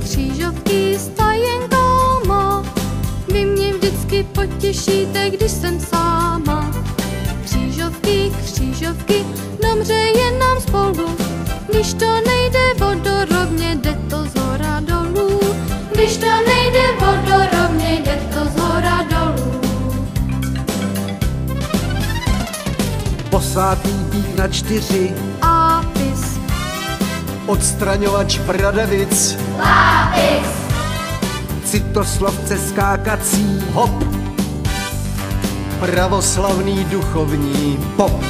křížovky s tajenkama. Vy mě vždycky potěšíte, když jsem sama. Křížovky, křížovky, dobře je nám spolu. Když to nejde vodorovně, jde to z hora dolů. Když to nejde vodorovně, jde to z hora dolů. Posvátý být na čtyři, Ápis, Odstraňovač bradavic, citoslovce skákací, hop. Pravoslavný duchovní, pop.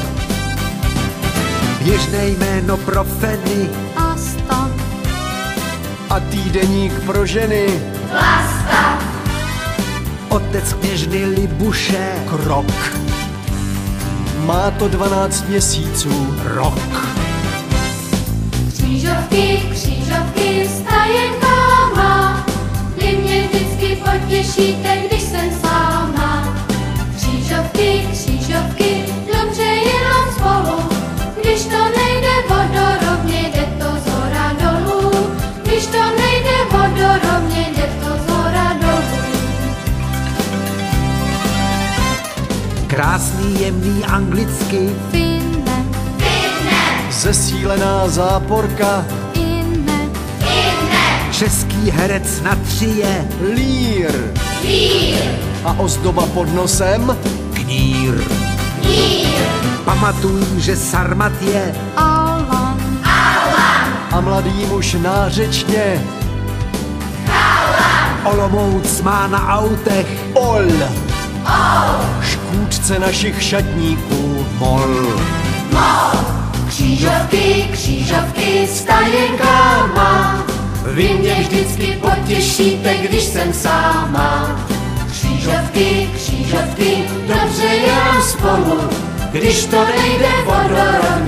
Běžné jméno pro feny, asta, a týdeník pro ženy, otec kněžny Libuše, krok. Má to 12 měsíců, rok. Křížovky, křížovky s tajenkama, vy mě vždycky potěšíte, když jsem sama. Křížovky, křížovky, dobře je nám spolu, když to nejde vodorovně, jde to z hora dolů. Když to nejde vodorovně, jde to z hora dolů. Krásný, jemný anglicky, Finne, zesílená záporka, český herec na třije, lír. A ozdoba pod nosem, knír. Pamatuj, že sarmat je Alan, a mladý muž nářečně, Olomouc má na autech ol. Škůdce našich šatníků, mol. Křížovky, křížovky s tajenkama, vy mě vždycky potěšíte, když jsem sama. Křížovky, křížovky, dobře je nám spolu, když to nejde vodorovně,